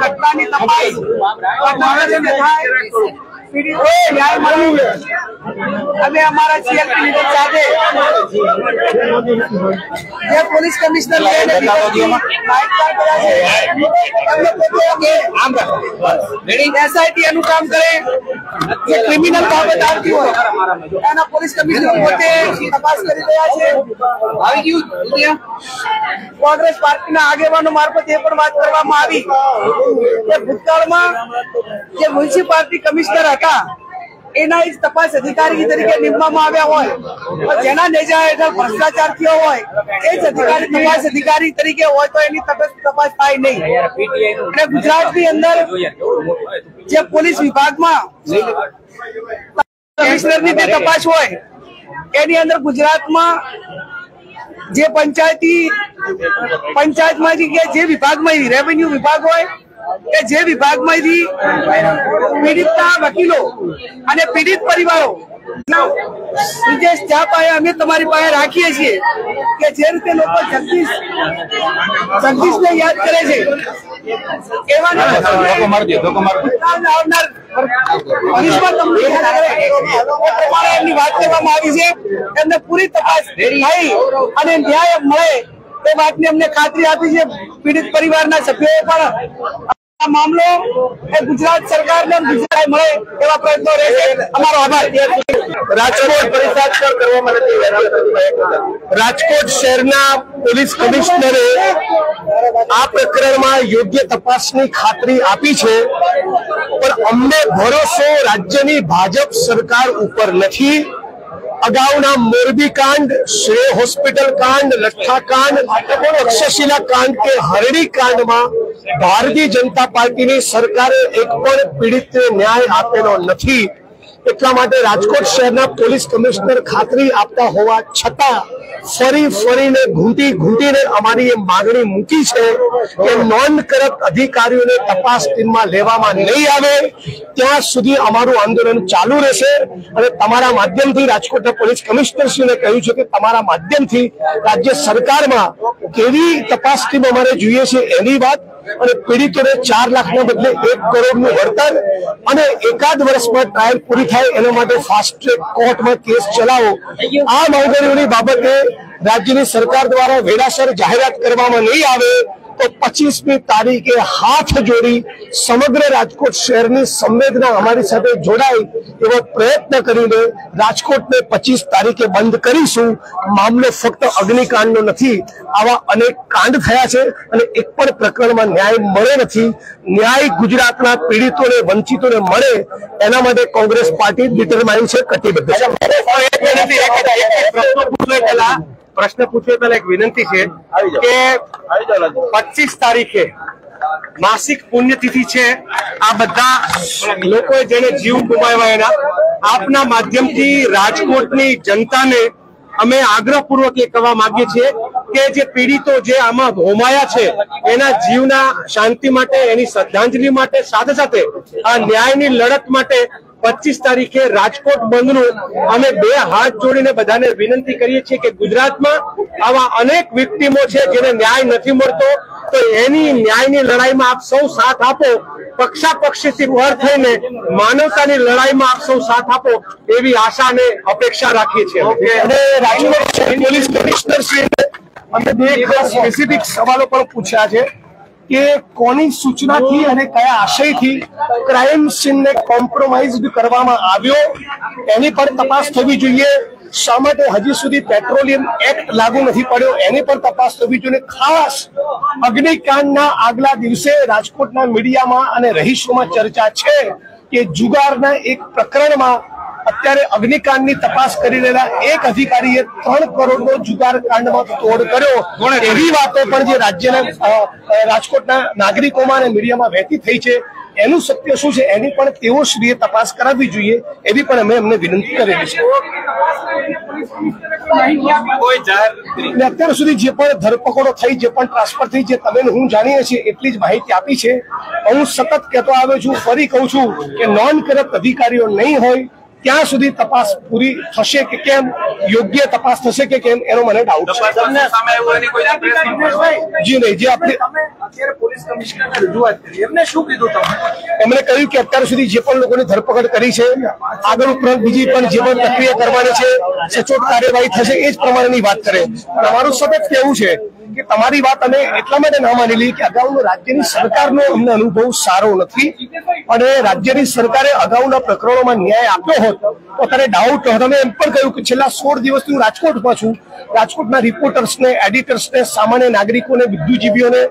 ઘટનાની તપાસ ભારતને થાય પીડિતોને ન્યાય મળે અમે અમારા સીએલપી લીડર સાથે. જે પોલીસ કમિશનર લઈને માહિતગાર કર્યા છે. એમને પોતે એસઆઈટી એનું કામ કરે. જે ક્રિમિનલ બાબત આવતી હોય એના પોલીસ કમિશનર પોતે તપાસ કરી રહ્યા છે. આવી ગયું કોંગ્રેસ પાર્ટીના આગેવાનો મારફત એ પણ વાત કરવામાં આવી. કે ભૂતકાળમાં જે મ્યુનિસિપાલિટી કમિશનર હતા એના જ તપાસ અધિકારી તરીકે નિમવામાં આવ્યા હોય. જેના નેજા હેઠળ ભ્રષ્ટાચાર થયો હોય, એ જ અધિકારી, તપાસ અધિકારી તરીકે હોય તો એની તપાસ થાય નહીં. અને ગુજરાતની અંદર જે પોલીસ વિભાગમાં કમિશનરની જે તપાસ હોય, એની અંદર ગુજરાતમાં જે પંચાયતી, પંચાયતમાં જે વિભાગમાં રેવન્યુ વિભાગ હોય કે જે વિભાગમાંથી પીડિતના વકીલો અને પીડિત પરિવારો પાસે અમે તમારી પાસે રાખીએ છીએ કે જે રીતે લોકો જગદીશ જગદીશને યાદ કરે છે એવા આવનાર ભવિષ્યમાં તમને યાદ કરે પ્રમાણે એમની વાત કરવામાં આવી છે એમને પૂરી તપાસ થઈ અને ન્યાય મળે એ વાતની અમને ખાતરી આપી છે પીડિત પરિવારના સભ્યોએ પણ. મામલો એ ગુજરાત સરકારને ગુજરાત મળે એવા પ્રયત્નો રહેશે. અમારો આભાર. રાજકોટ રાજકોટ શહેરના પોલીસ કમિશનરે આ પ્રકરણમાં યોગ્ય તપાસની ખાતરી આપી છે, પણ અમને ભરોસો રાજ્યની ભાજપ સરકાર ઉપર નથી. અગાઉના મોરબી કાંડ, શ્રેય હોસ્પિટલ કાંડ, લઠ્ઠા કાંડ તક્ષશિલા કાંડ કે હરણી કાંડમાં ભારતીય જનતા પાર્ટીની સરકારે એક પણ પીડિતને ન્યાય આપેલો નથી. એટલા માટે રાજકોટ શહેરના પોલીસ કમિશનર ખાતરી આપતા હોવા છતાં ફરી ફરીને ઘૂંટી ઘૂંટીને અમારી એ માગણી મૂકી છે કે નોન કરપ્ટ અધિકારીઓને તપાસ ટીમમાં લેવામાં નહીં આવે. ત્યાં સુધી અમારું આંદોલન ચાલુ રહેશે અને તમારા માધ્યમથી રાજકોટના પોલીસ કમિશનરશ્રીને કહ્યું છે કે તમારા માધ્યમથી રાજ્ય સરકારમાં કેવી તપાસ ટીમ અમારે જોઈએ છે એની વાત અને પીડિતોને ચાર લાખના બદલે એક કરોડનું વળતર અને એકાદ વર્ષમાં ટ્રાયલ પૂરી થાય એના માટે ફાસ્ટ ટ્રેક કોર્ટમાં કેસ ચલાવો. આ માંગણીઓની બાબતે રાજ્યની સરકાર દ્વારા વેરાસર જાહેરાત કરવામાં નહીં આવે. તો પચીસમી તારીખે હાથ જોડી સમગ્ર રાજકોટ શહેરની સંવેદના અમારી સાથે જોડાય એવો પ્રયત્ન કરીને રાજકોટને પચીસ તારીખે બંધ કરીશું. મામલો ફક્ત અગ્નિકાંડનો નથી, આવા અનેક કાંડ થયા છે અને એક પણ પ્રકરણમાં ન્યાય મળે નથી. ન્યાય ગુજરાતના પીડિતોને, વંચિતોને મળે, એના માટે કોંગ્રેસ પાર્ટી ડિટરમાઇન છે કટિબદ્ધ છે. પ્રશ્ન પૂછ્યો પહેલા એક વિનંતી છે કે પચીસ તારીખે માસિક પુણ્યતિથિ છે. આ બધા લોકોએ જેને જીવ ગુમાવ્યા એના આપના માધ્યમથી રાજકોટની જનતાને અમે આગ્રહપૂર્વક એ કહેવા માંગીએ છીએ કે જે પીડિતો જે આમાં હોમાયા છે એના જીવના શાંતિ માટે એની શ્રદ્ધાંજલિ માટે સાથે સાથે આ ન્યાયની લડત માટે પચીસ તારીખે રાજકોટ બંધનું અમે બે હાથ જોડીને બધાને વિનંતી કરીએ છીએ કે ગુજરાતમાં આવા અનેક વિક્ટીમો છે જેને ન્યાય નથી મળતો, તો એની ન્યાયની લડાઈમાં આપ સૌ સાથ આપો, પક્ષાપક્ષીથી વાર થઈને માનવતાની લડાઈમાં આપ સૌ સાથ આપો એવી આશા અને અપેક્ષા રાખીએ છીએ. રાજકોટ પોલીસ કમિશનર અમે બે સ્પેસિફિક સવાલો પણ પૂછ્યા છે. કે કોની સૂચનાથી અને કયા આશયથી ક્રાઇમ સીનને કોમ્પ્રોમાઇઝ કરવામાં આવ્યો? એની પર તપાસ થવી જોઈએ. શા માટે હજી સુધી પેટ્રોલિયમ એક્ટ લાગુ નથી પડ્યો? એની પણ તપાસ થવી જોઈએ. ખાસ અગ્નિકાંડના આગલા દિવસે રાજકોટના મીડિયામાં અને રહીશોમાં ચર્ચા છે કે જુગારના એક પ્રકરણમાં અત્યારે અગ્નિકાંડની તપાસ કરી રહેલા એક અધિકારીએ ત્રણ કરોડનો જુગાર કાંડમાં તોડ કર્યો. એવી વાતો પણ જે રાજ્યના રાજકોટના નાગરિકોમાં અને મીડિયામાં વહેતી થઈ છે. એનું સત્ય શું છે એની પણ તેઓ શ્રીએ તપાસ કરાવવી જોઈએ એવી પણ અમે એમને વિનંતી કરેલી છે અત્યાર સુધી જે પણ ધરપકડો થઈ જે પણ ટ્રાન્સફર થઈ જે તમે હું જાણીએ છીએ એટલી જ માહિતી આપી છે. હું સતત કહેતો આવ્યો છું ફરી કહું છું કે નોન કરપ્ટ અધિકારીઓ નહીં હોય ત્યાં સુધી તપાસ પૂરી થશે કે કેમ યોગ્ય તપાસ થશે કે કેમ એનો મને ડાઉટ છે. જી નહીં જે આપણે તમે અત્યારે પોલીસ કમિશનરને રજૂઆત કરી. એમને શું કીધું તમે? એમણે કહ્યું કે અત્યાર સુધી જે પણ લોકોની ધરપકડ કરી છે આગળ ઉપરાંત બીજી પણ જે પણ પ્રક્રિયા કરવાની છે સચોટ કાર્યવાહી થશે એ જ પ્રમાણેની વાત કરે. પણ અમારું સતત કહેવું છે કે તમારી વાત અમે એટલા માટે ના માનેલી કે અગાઉનો રાજ્યની સરકારનો અમને અનુભવ સારો નથી અને રાજ્યની સરકારે અગાઉના પ્રકરણોમાં ન્યાય આપ્યો તો અત્યારે ડાઉટ તમે એમ પણ કહ્યું કે છેલ્લા સોળ દિવસથી હું રાજકોટમાં છું. રાજકોટના રિપોર્ટર્સને એડિટર્સને સામાન્ય નાગરિકોને, બુદ્ધિજીવીઓને,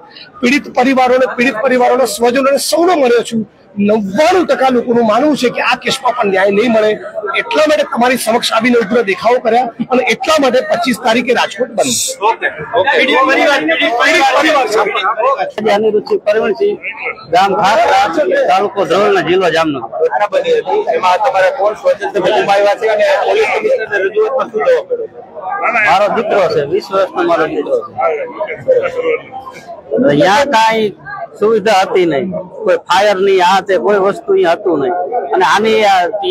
પીડિત પરિવારોને, પીડિત પરિવારોના સ્વજનોને સૌનો મળ્યો છું. નવ્વાણું ટકા લોકોનું માનવું છે કે આ કેસમાં પણ ન્યાય નહીં મળે. એટલા માટે તમારી સમક્ષ આવીને ઉગ્ર દેખાવો કર્યા અને એટલા માટે પચીસ તારીખે રાજકોટ બન્યું ઓકે ઓકે પરિવાર પરિવાર આજે અનિરુદ્ધ પરવીણસિંહ ગામ ખાખરા તાલુકો ધ્રોલના જિલ્લો જામનગર ઘટના બની હતી એમાં તમારે કોણ સ્વતંત્ર હુકમ આવ્યા છે અને પોલીસ કમિશનરને રજૂઆતમાં શું જવાબ મળ્યો મારો દીકરો છે. વીસ વર્ષનો મારો દીકરો છે. અહીંયા કાંઈ સુવિધા હતી નહીં. કોઈ ફાયરની આ તે કોઈ વસ્તુ અહીંયા હતું નહીં. અને આની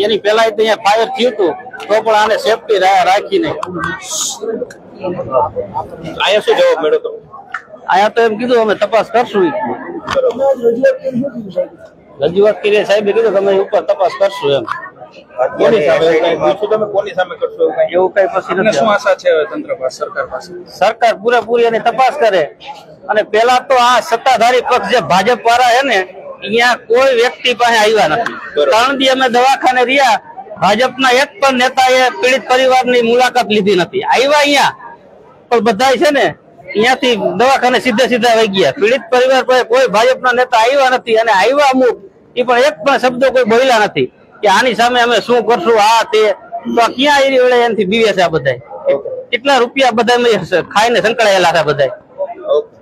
એની પેલા અહીંયા ફાયર થયું હતું તો પણ આને સેફટી રાખી નહીં. અહીંયા શું જવાબ મળ્યો તો? અહીંયા તો એમ કીધું અમે તપાસ કરશું. રજૂઆત કરીએ સાહેબે કીધું તમે ઉપર તપાસ કરશું એમ. કોની સામે? એવું કાંઈ પૂછ્યું તમે કોની સામે કરશો એવું કાંઈ? એવું કઈ પછી તમને નથી શું આશા છે હવે તંત્ર પાસે સરકાર પૂરેપૂરી એની તપાસ કરે. અને પેલા તો આ સત્તાધારી પક્ષ જે ભાજપ વાળા છે ને અહીંયા કોઈ વ્યક્તિ પાસે આવ્યા નથી. ત્રણ દી અમે દવાખાને રહ્યા ભાજપના એક પણ નેતાએ પીડિત પરિવારની મુલાકાત લીધી નથી. આવ્યા અહીંયા. પણ બધા છે ને અહીંયાથી દવાખાને સીધા સીધા વહી ગયા. પીડિત પરિવાર પાસે કોઈ ભાજપના નેતા આવ્યા નથી. અને આવ્યા અમુક એ પણ એક પણ શબ્દો કોઈ બોલ્યા નથી. કે આની સામે અમે શું કરશું આ તે. તો ક્યાં એની વેળે એનાથી બીવે છે આ બધા કેટલા રૂપિયા બધા ખાઈને સંકળાયેલા હતા બધા ઓકે